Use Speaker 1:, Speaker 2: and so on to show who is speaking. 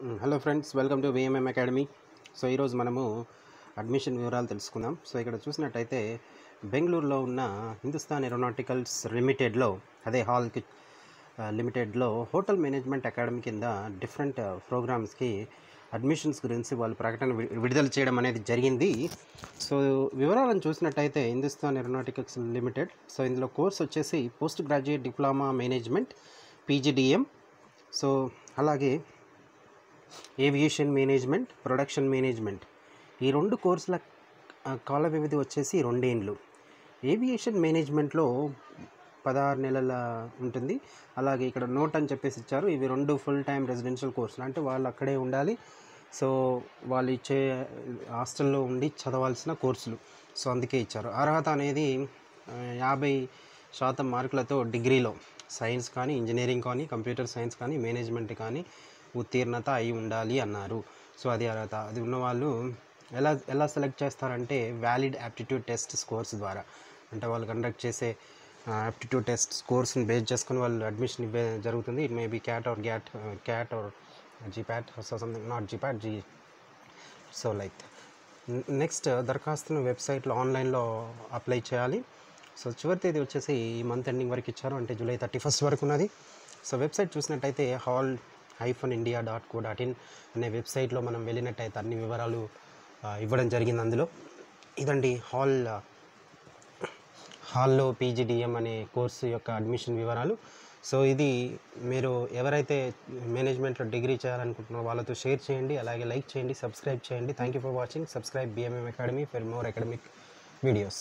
Speaker 1: Hello friends welcome to VMM academy so ఈరోజు మనము admission వివరాలు తెలుసుకుందాం. సో ఇక్కడ చూసినట్టయితే బెంగళూరులో ఉన్న హిందుస్థాన్ ఏరోనాటికల్స్ లిమిటెడ్లో అదే హాల్కి లిమిటెడ్లో హోటల్ మేనేజ్మెంట్ అకాడమీ కింద డిఫరెంట్ ప్రోగ్రామ్స్కి అడ్మిషన్స్ గురించి వాళ్ళు ప్రకటన వి- విడుదల చేయడం అనేది జరిగింది. సో వివరాలను చూసినట్టయితే హిందుస్థాన్ ఏరోనాటికల్స్ లిమిటెడ్ సో ఇందులో కోర్స్ వచ్చేసి post graduate diploma management PGDM so అలాగే ఏవియేషన్ మేనేజ్మెంట్ ప్రొడక్షన్ మేనేజ్మెంట్. ఈ రెండు కోర్సుల కాల వ్యవధి వచ్చేసి రెండేండ్లు. ఏవియేషన్ మేనేజ్మెంట్లో పదహారు నెలల ఉంటుంది. అలాగే ఇక్కడ నోట్ అని చెప్పేసి ఇచ్చారు. ఇవి రెండు ఫుల్ టైం రెసిడెన్షియల్ కోర్సులు. అంటే వాళ్ళు అక్కడే ఉండాలి. సో వాళ్ళు ఇచ్చే హాస్టల్లో ఉండి చదవాల్సిన కోర్సులు. సో అందుకే ఇచ్చారు. అర్హత అనేది యాభై శాతం మార్కులతో డిగ్రీలో. సైన్స్ కానీ ఇంజనీరింగ్ కానీ కంప్యూటర్ సైన్స్ కానీ మేనేజ్మెంట్ కానీ ఉత్తీర్ణత అయి ఉండాలి అన్నారు. సో అది అర్హత. అది ఉన్నవాళ్ళు ఎలా ఎలా సెలెక్ట్ చేస్తారంటే వ్యాలిడ్ యాప్టిట్యూడ్ టెస్ట్ స్కోర్స్ ద్వారా. అంటే వాళ్ళు కండక్ట్ చేసే యాప్టిట్యూడ్ టెస్ట్ స్కోర్స్ని బేస్ చేసుకుని వాళ్ళు అడ్మిషన్ ఇవ్వే జరుగుతుంది. It may be CAT or GAT CAT or GPAT so something not GPAT G so like next దరఖాస్తును వెబ్సైట్లో ఆన్లైన్లో అప్లై చేయాలి. సో చివరి తేదీ వచ్చేసి ఈ మంత్ ఎండింగ్ వరకు ఇచ్చారు. అంటే జూలై థర్టీ ఫస్ట్ వరకు ఉన్నది. సో వెబ్సైట్ చూసినట్టయితే HAL hyphen India dot co dot in అనే వెబ్సైట్లో మనం వెళ్ళినట్టయితే అన్ని వివరాలు ఇవ్వడం జరిగింది అందులో. ఇదండి హాల్ హాల్లో పీజీడిఎం అనే కోర్సు యొక్క అడ్మిషన్ వివరాలు. సో ఇది మీరు ఎవరైతే మేనేజ్మెంట్లో డిగ్రీ చేయాలనుకుంటున్నారో వాళ్ళతో షేర్ చేయండి అలాగే లైక్ చేయండి సబ్స్క్రైబ్ చేయండి. Thank you for watching subscribe BMM academy for more academic videos